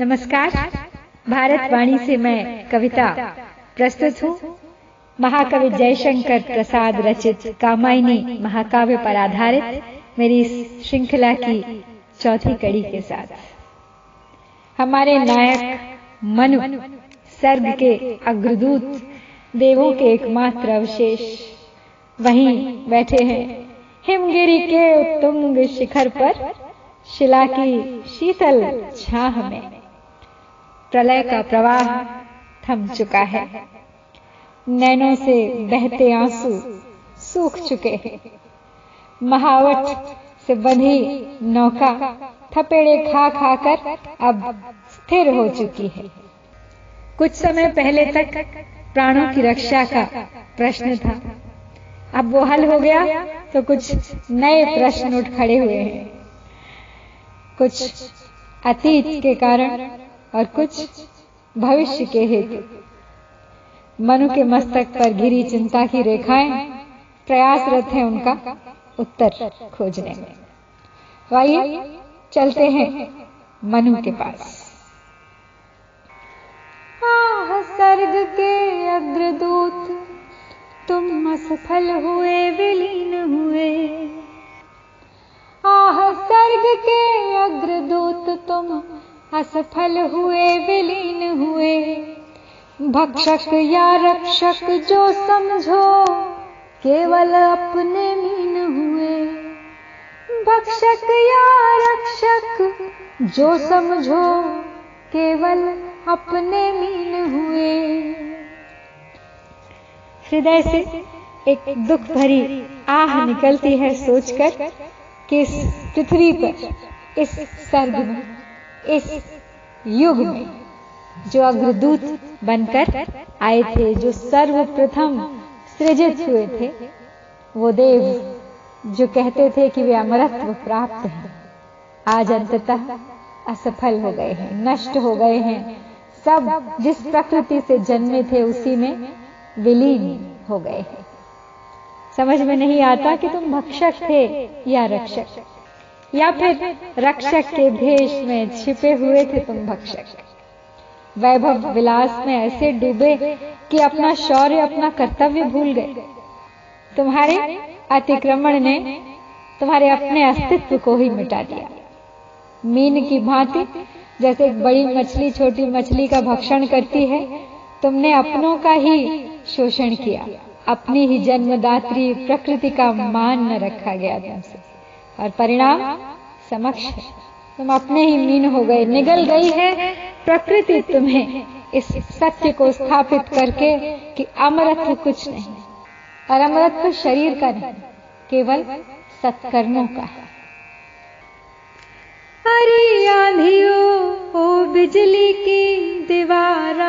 नमस्कार। भारत वाणी से मैं कविता प्रस्तुत हूँ। महाकवि जयशंकर प्रसाद रचित कामायनी महाकाव्य पर आधारित मेरी श्रृंखला की चौथी कड़ी के साथ। हमारे नायक मनु, सर्ग के अग्रदूत, देवों के एकमात्र अवशेष, वहीं बैठे हैं हिमगिरी के उत्तुंग शिखर पर, शिला की शीतल छाह में। प्रलय का प्रवाह थम चुका है। नैनों से बहते आँसू सूख चुके हैं। महावट से बंधी नौका थपेड़े खा खाकर अब स्थिर हो चुकी है। कुछ समय पहले तक प्राणों की रक्षा का प्रश्न था। अब वो हल हो गया तो कुछ नए प्रश्न उठ खड़े हुए हैं। कुछ अतीत के कारण और कुछ भविष्य के हेतु। मनु के मस्तक पर घिरी चिंता की रेखाएँ प्रयासरत है उनका उत्तर खोजने में। आइए चलते हैं मनु के पास। आह सर्ग के अग्रदूत, तुम असफल हुए, विलीन हुए। आह सर्ग के अग्रदूत, तुम असफल हुए, विलीन हुए। भक्षक या रक्षक जो समझो, केवल अपने मीन हुए। भक्षक या रक्षक जो समझो, केवल अपने मीन हुए। हृदय से एक दुख भरी आह निकलती है सोचकर कि इस पृथ्वी पर, इस सर्ग में इस युग में जो अग्रदूत बनकर आए थे, जो सर्वप्रथम सृजित हुए थे, वो देव जो कहते थे कि वे अमरत्व प्राप्त हैं, आज अंततः असफल हो गए हैं, नष्ट हो गए हैं। सब जिस प्रकृति से जन्मे थे, उसी में विलीन हो गए हैं। समझ में नहीं आता कि तुम भक्षक थे या रक्षक। या फिर रक्षक के भेष में छिपे हुए थे तुम भक्षक। वैभव विलास में ऐसे डूबे कि अपना शौर्य, अपना कर्तव्य भूल गए। तुम्हारे अतिक्रमण ने तुम्हारे अपने अस्तित्व को ही मिटा दिया। मीन की भांति, जैसे एक बड़ी मछली छोटी मछली का भक्षण करती है, तुमने अपनों का ही शोषण किया। अपनी ही जन्मदात्री प्रकृति का मान न रखा गया तुमसे। और परिणाम समक्ष। तुम अपने ही मीन हो गए, निगल गई है प्रकृति तुम्हें इस सत्य को स्थापित करके कि अमरत्व कुछ नहीं, और अमरत्व शरीर का नहीं, केवल सत्कर्मों का है। अरे आंधियो, ओ बिजली की दीवार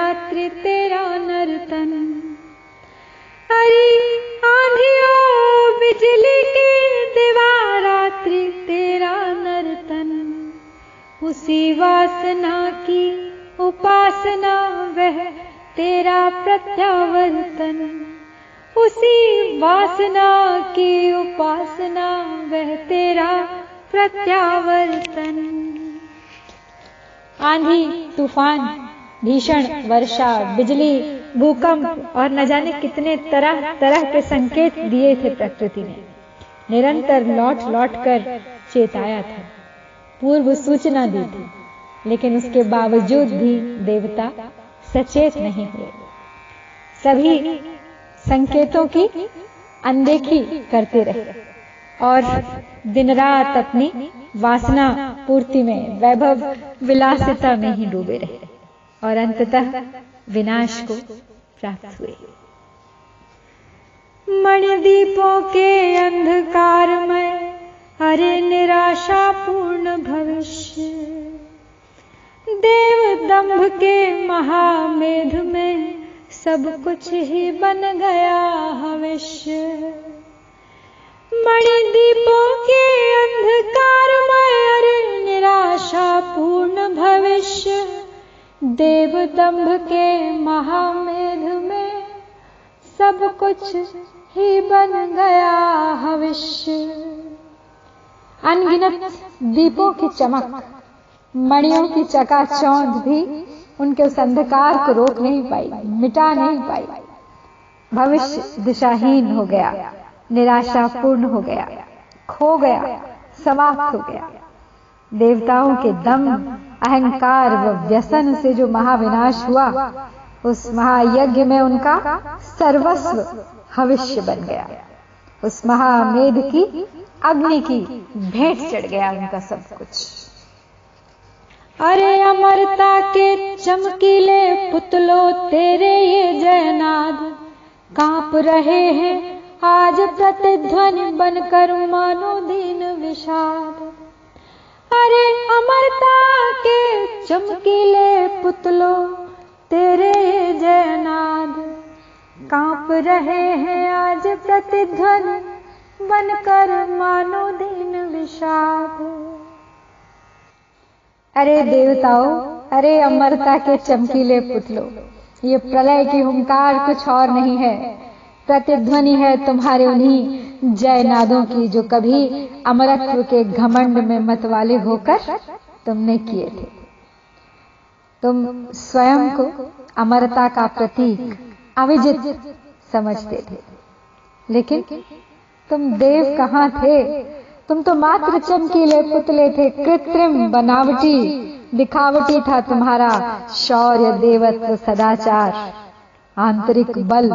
उसी वासना की उपासना, वह तेरा प्रत्यावर्तन। उसी वासना की उपासना, वह तेरा प्रत्यावर्तन। आंधी, तूफ़ान, भीषण, वर्षा, बिजली, भूकंप और न जाने कितने तरह तरह के संकेत दिए थे प्रकृति ने। निरंतर लौट लौट कर चेताया था। पूर्व सूचना दी थी, लेकिन उसके बावजूद भी देवता सचेत नहीं हुए। सभी संकेतों की अनदेखी करते रहे और दिन रात अपनी वासना पूर्ति में, वैभव विलासिता में ही डूबे रहे और अंततः विनाश को प्राप्त हुए। मणिदीपों के अंधकार में अरे निराशा पूर्ण भविष्य। देव दंभ के महामेध में सब कुछ ही बन गया भविष्य मणिदीपों के अंधकार में अरे निराशा पूर्ण भविष्य। देव दंभ के महामेध में सब कुछ ही बन गया भविष्य अनगिनत दीपों की चमक, मणियों की चकाचौंध भी उनके उस अंधकार को रोक नहीं पाई, मिटा नहीं पाई। भविष्य दिशाहीन हो गया निराशा पूर्ण हो गया, खो गया, समाप्त हो गया। देवताओं के दम, अहंकार व व्यसन से जो महाविनाश हुआ, उस महायज्ञ में उनका सर्वस्व भविष्य बन गया। उस महामेध की अग्नि की भेंट चढ़ गया उनका सब कुछ। अरे अमरता के चमकीले पुतलो, तेरे ये जयनाद। काँप रहे हैं आज प्रतिध्वनि बनकर मानो दीन विषाद। अरे अमरता के चमकीले पुतलो, तेरे जयनाद। काँप रहे हैं आज प्रतिध्वन, बनकर मानो दीन विषाद अरे देवताओं, अरे अमरता के चमकीले पुतलो, ये प्रलय की हुंकार कुछ और नहीं है। प्रतिध्वनि है तुम्हारे उन्हीं जयनादों की जो कभी अमरत्व के घमंड में मतवाले होकर तुमने किए थे। तुम स्वयं को अमरता का प्रतीक अविजित समझते थे। लेकिन तुम देव कहाँ थे? तुम तो मात्र चमकीले पुतले थे। कृत्रिम बनावटी दिखावटी था तुम्हारा शौर्य देवत्व सदाचार। आंतरिक बल।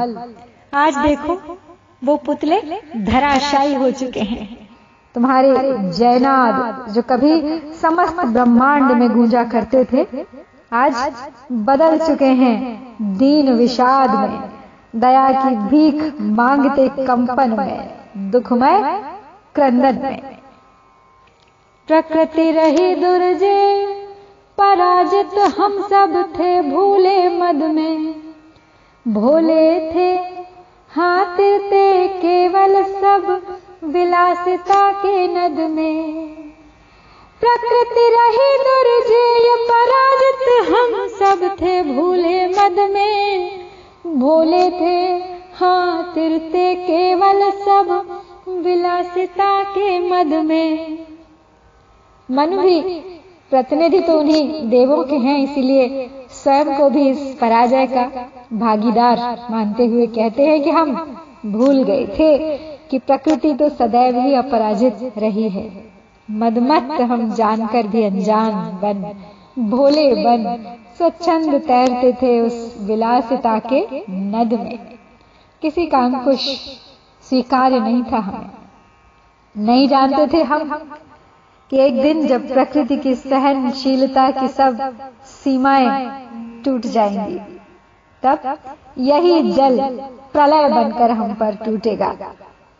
आज देखो वो पुतले धराशायी हो चुके हैं। तुम्हारे जयनाद जो कभी समस्त ब्रह्मांड में गूंजा करते थे आज बदल चुके हैं दीन विषाद में। दया की भीख मांगते कंपन में, दुखमय क्रंदन में। प्रकृति रही दुर्जे, पराजित हम सब थे भूले मद में। भोले थे हाथ ते केवल सब विलासिता के नद में। प्रकृति रही दुर्जय पराजित हम सब थे भूले मद में। भोले थे हाँ तिरते केवल सब विलासिता के मद में। मन भी प्रतिनिधि तो उन्हीं देवों के हैं, इसीलिए स्वयं को भी इस पराजय का भागीदार मानते हुए कहते हैं कि हम भूल गए थे कि प्रकृति तो सदैव ही अपराजित रही है। मदमत हम जानकर भी अनजान बन भोले बन स्वच्छंद तैरते थे उस विलासिता के नद में। किसी का अंकुश स्वीकार्य नहीं था हमें। नहीं जानते थे हम कि एक दिन जब प्रकृति की सहनशीलता की सब सीमाएँ टूट जाएँगी। तब यही जल प्रलय बनकर हम पर टूटेगा।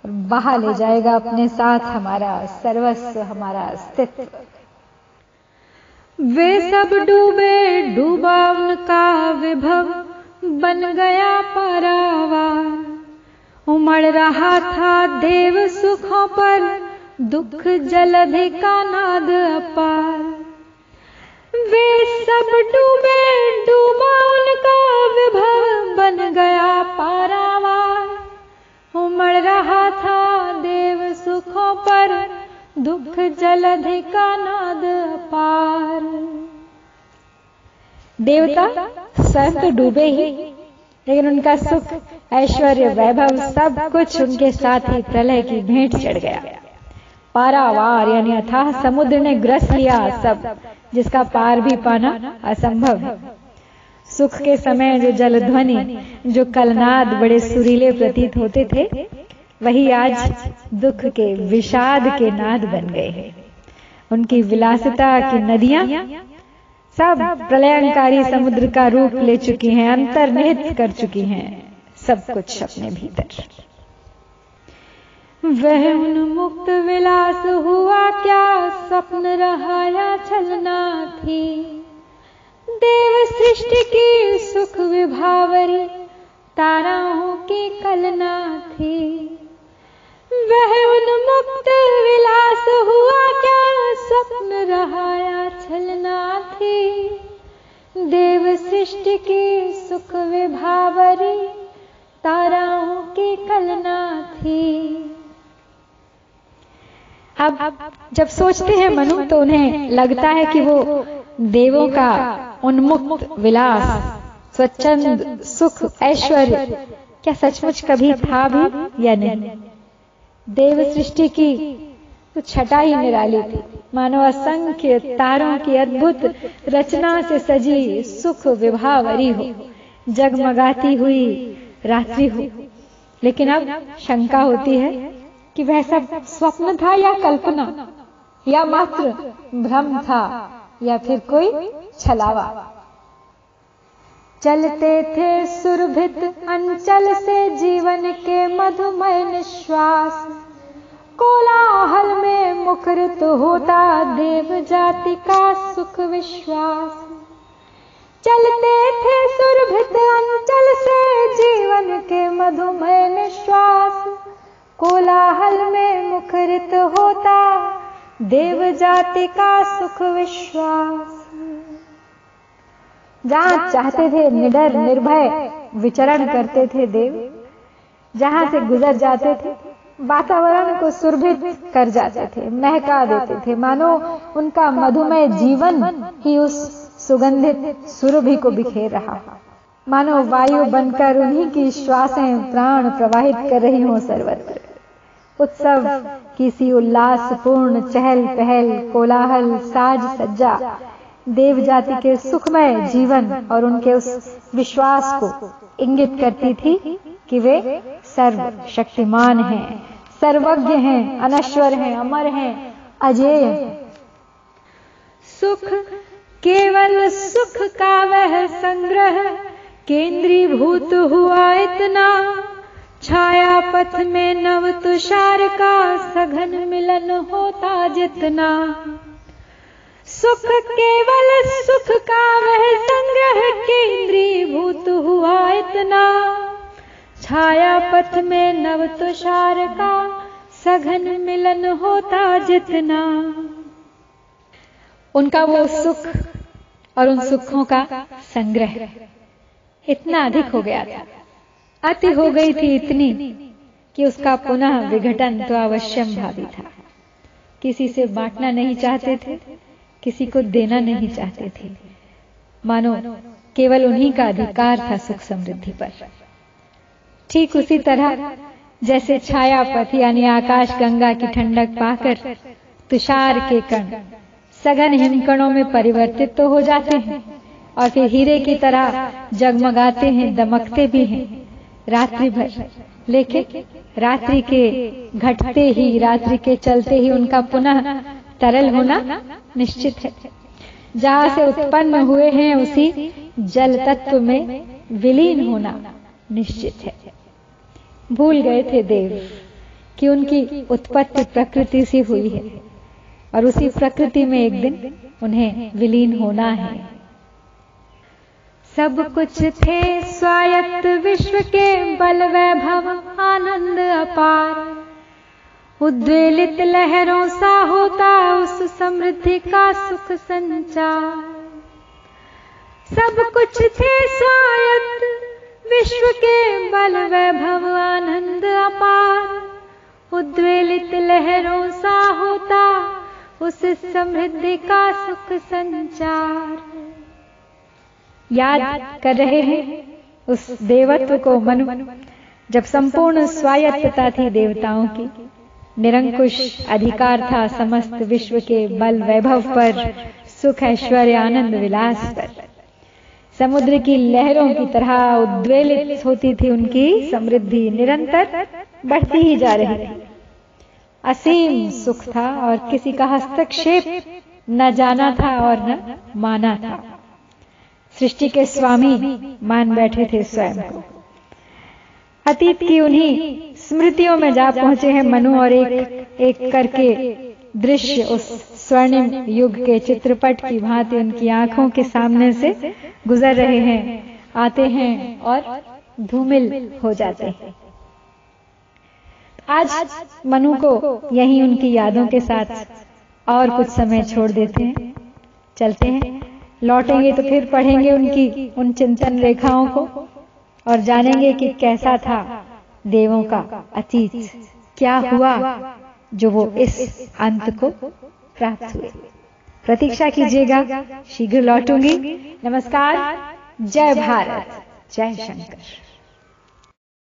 और बहा ले जाएगा अपने साथ हमारा सर्वस्व, हमारा अस्तित्व। वे सब डूबे, डूबा उनका विभव, बन गया परावा उमड़ रहा था देव सुखों पर, दुख जलधि का नाद अपार। वे सब डूबे, डूबा दुख जलधि का नाद पार देवता स्वयं तो डूबे ही, लेकिन उनका सुख, ऐश्वर्य, वैभव सब कुछ उनके साथ ही प्रलय की भेंट चढ़ गया। पारावार यानी अथाह समुद्र ने ग्रस लिया सब, जिसका पार भी पाना असंभव है। सुख के समय जो जलध्वनि, जो कलनाद बड़े सुरीले प्रतीत होते थे, वही आज दुख के विषाद के नाद बन गए हैं। उनकी विलासिता की नदियाँ सब प्रलयंकारी समुद्र का रूप ले चुकी हैं अंतर्निहित कर चुकी हैं सब कुछ अपने भीतर। वह उन्मुक्त विलास हुआ क्या? स्वप्न रहा या छलना थी? देव सृष्टि की सुख विभावरी ताराओं की कलना थी। वह उन्मुक्त विलास हुआ क्या? स्वप्न रहा या छलना थी? देव सृष्टि की सुख विभावरी ताराओं की कलना थी। अब जब सोचते हैं मनु तो उन्हें लगता है कि वो देवों का उन्मुक्त विलास, स्वच्छंद, सुख, ऐश्वर्य, क्या सचमुच कभी था भी या नहीं? देव सृष्टि की तो छटा ही निराली थी। मानो असंख्य तारों की अद्भुत रचना से सजी सुख विभावरी हो। जगमगाती हुई रात्रि हो। लेकिन अब शंका होती है कि वह सब स्वप्न था या कल्पना, या मात्र भ्रम था, या फिर कोई छलावा। चलते थे सुरभित अंचल से जीवन के मधुमय निश्वास। कोलाहल में मुखरित होता देव जाति का सुख विश्वास। चलते थे सुरभित अंचल से जीवन के मधुमय निश्वास। कोलाहल में मुखरित होता देव जाति का सुख विश्वास। जहाँ चाहते थे निडर निर्भय विचरण करते थे देव। जहाँ से गुजर जाते थे वातावरण को सुरभित कर जाते थे महका देते थे। मानो उनका मधुमय जीवन ही उस सुगंधित सुरभि को बिखेर रहा। मानो वायु बनकर उन्हीं की श्वासें प्राण प्रवाहित कर रही हो सर्वत्र। उत्सव किसी उल्लासपूर्ण चहल पहल कोलाहल साज सज्जा। देव जाति के सुखमय जीवन और उनके उस विश्वास को इंगित करती थी कि वे सर्व शक्तिमान हैं, सर्वज्ञ हैं, अनश्वर हैं, अमर हैं। अजय। सुख, केवल सुख का वह संग्रह, केंद्रीभूत हुआ इतना। छाया पथ में नव तुषार का सघन मिलन होता जितना। सुख केवल सुख का वह संग्रह केंद्रीभूत हुआ इतना। छाया पथ में नव तुषार का सघन मिलन होता जितना। उनका वो सुख और उन सुखों का संग्रह इतना अधिक हो गया था। अति हो गई थी इतनी कि उसका पुनः विघटन तो अवश्यम भावी था। किसी से बांटना नहीं चाहते थे। किसी को देना नहीं चाहते थे। मानो, केवल उन्हीं का अधिकार था सुख समृद्धि पर। ठीक उसी तरह, जैसे छाया पथ यानी आकाश गंगा की ठंडक पाकर तुषार के कण सघन हिमकणों में परिवर्तित तो हो जाते हैं और फिर हीरे की तरह जगमगाते हैं, दमकते भी हैं। रात्रि भर, लेकिन रात्रि के घटते ही, रात्रि के चलते ही उनका पुनः तरल होना निश्चित है। जहाँ से उत्पन्न हुए हैं, उसी जल तत्व में विलीन होना निश्चित है। भूल गए थे देव कि उनकी उत्पत्ति प्रकृति से हुई है, और उसी प्रकृति में एक दिन उन्हें विलीन होना है। सब कुछ थे स्वायत्त विश्व के बल वैभव आनंद अपार। उद्वेलित लहरों सा होता उस समृद्धि का सुख संचार। सब कुछ थे स्वायत्त, विश्व के बल वैभव आनंद अपार। उद्वेलित लहरों सा होता उस समृद्धि का सुख संचार। याद कर रहे हैं उस देवत्व को मनु, जब संपूर्ण स्वायत्तता थी देवताओं की। निरंकुश अधिकार था समस्त विश्व के बल वैभव पर, सुख ऐश्वर्य आनंद विलास पर। समुद्र की लहरों की तरह उद्वेलित होती थी उनकी, समृद्धि निरंतर बढ़ती ही जा रही थी। असीम सुख था और किसी का हस्तक्षेप न जाना था और न माना था। सृष्टि के स्वामी मान बैठे थे स्वयं को। अतीत की उन्हीं स्मृतियों में जा पहुँचे हैं मनु और एक एक करके दृश्य उस स्वर्णिम युग के चित्रपट की भांति उनकी आँखों के सामने से गुजर रहे हैं, आते हैं और धूमिल हो जाते हैं। आज मनु को यही उनकी यादों के साथ और कुछ समय छोड़ देते हैं। चलते हैं, लौटेंगे तो फिर पढ़ेंगे उनकी उन चिंतन रेखाओं को। और जानेंगे कि कैसा था देवों का अतीत। क्या हुआ जो वो इस अंत को प्राप्त हुए? प्रतीक्षा कीजिएगा, शीघ्र लौटूँगी। नमस्कार, जय भारत। जय शंकर।